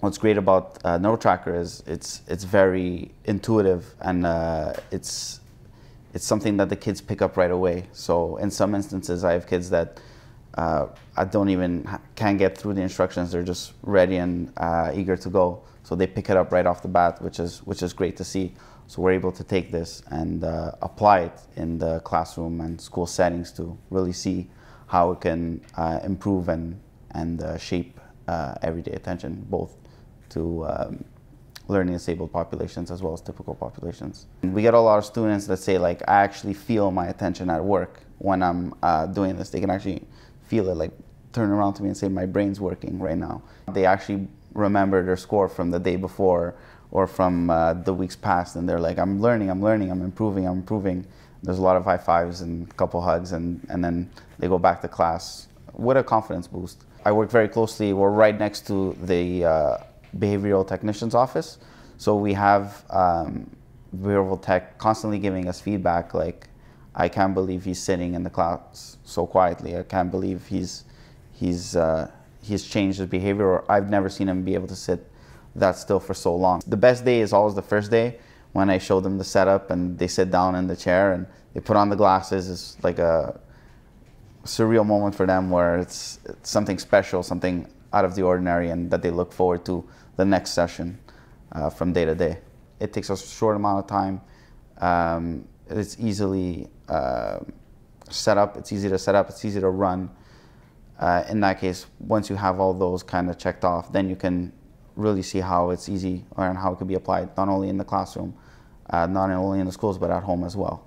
what's great about uh, NeuroTracker is it's it's very intuitive and uh, it's it's something that the kids pick up right away. So in some instances, I have kids that uh, I don't even can't get through the instructions. They're just ready and uh, eager to go. So they pick it up right off the bat, which is which is great to see. So we're able to take this and uh, apply it in the classroom and school settings to really see how it can uh, improve and and uh, everyday attention, both to um, learning disabled populations as well as typical populations. We get a lot of students that say like, I actually feel my attention at work when I'm uh, doing this. They can actually feel it, like turn around to me and say, my brain's working right now. They actually remember their score from the day before or from uh, the weeks past and they're like, I'm learning, I'm learning, I'm improving, I'm improving. There's a lot of high fives and a couple hugs and, and then they go back to class with a confidence boost. I work very closely, we're right next to the uh, behavioral technician's office. So we have um, behavioral tech constantly giving us feedback like, I can't believe he's sitting in the class so quietly. I can't believe he's, he's, uh, he's changed his behavior or I've never seen him be able to sit that still for so long. The best day is always the first day when I show them the setup and they sit down in the chair and they put on the glasses. It's like a surreal moment for them where it's, it's something special, something out of the ordinary and that they look forward to the next session uh, from day to day. It takes a short amount of time. Um, it's easily uh, set up. It's easy to set up. It's easy to run. Uh, in that case, once you have all those kind of checked off, then you can really see how it's easy and how it can be applied, not only in the classroom, uh, not only in the schools, but at home as well.